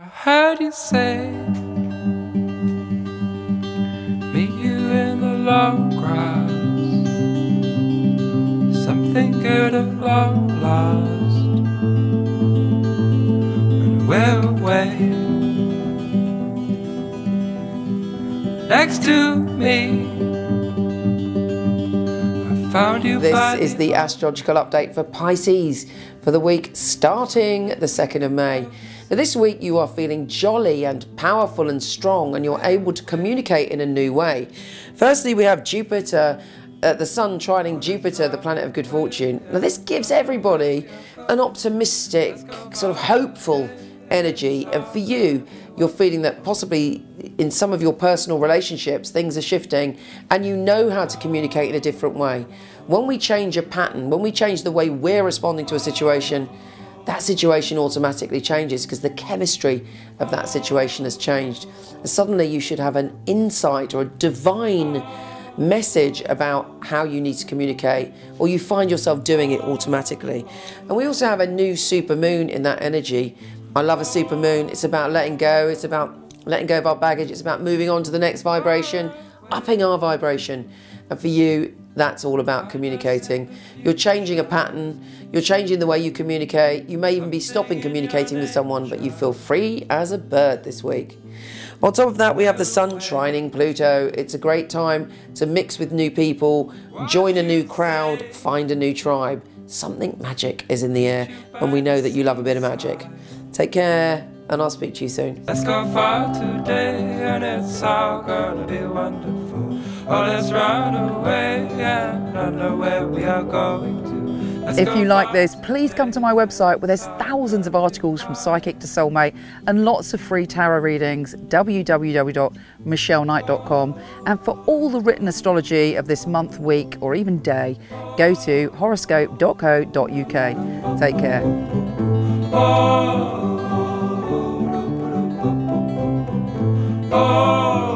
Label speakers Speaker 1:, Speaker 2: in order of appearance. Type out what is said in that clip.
Speaker 1: I heard you say, meet you in the long grass. Something good at long last. When we're away, next to me. I found you
Speaker 2: This is the astrological update for Pisces for the week starting the 2nd of May. Now, this week you are feeling jolly and powerful and strong, and you're able to communicate in a new way. Firstly, we have Jupiter, uh, the Sun trining Jupiter, the planet of good fortune. Now, this gives everybody an optimistic, sort of hopeful energy, and for you, you're feeling that possibly in some of your personal relationships, things are shifting and you know how to communicate in a different way. When we change a pattern, when we change the way we're responding to a situation, that situation automatically changes because the chemistry of that situation has changed. And suddenly you should have an insight or a divine message about how you need to communicate, or you find yourself doing it automatically. And we also have a new super moon in that energy. I love a super moon. It's about letting go, it's about letting go of our baggage, it's about moving on to the next vibration, upping our vibration. And for you, that's all about communicating. You're changing a pattern, you're changing the way you communicate. You may even be stopping communicating with someone, but you feel free as a bird this week. On top of that, we have the sun trining Pluto. It's a great time to mix with new people, join a new crowd, find a new tribe. Something magic is in the air, and we know that you love a bit of magic. Take care, and I'll speak to you soon.
Speaker 1: Let's go far today, and it's all gonna be wonderful. Oh, let's run away and not know where we are going to. Let's
Speaker 3: If you like this, please come to my website where there's thousands of articles from psychic to soulmate and lots of free tarot readings, www.micheleknight.com. And for all the written astrology of this month, week, or even day, go to horoscope.co.uk. Take care.
Speaker 1: Oh, oh.